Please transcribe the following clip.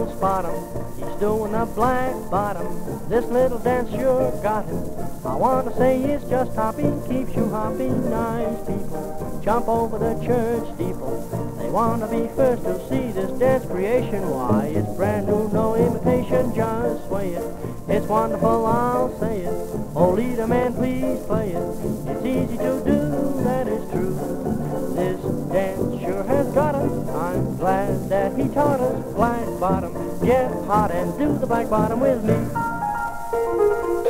old bottom. He's doing a black bottom. This little dance sure got him. I want to say it's just hopping, keeps you hopping. Nice people jump over the church steeple. They want to be first to see this dance creation. Why, it's brand new, no imitation, just sway it. It's wonderful, I'll say it. Oh, leader man, please play it. It's easy to do, that is true. This dance sure has got us. I'm glad that he taught us black bottom. Get hot and do the black bottom with me.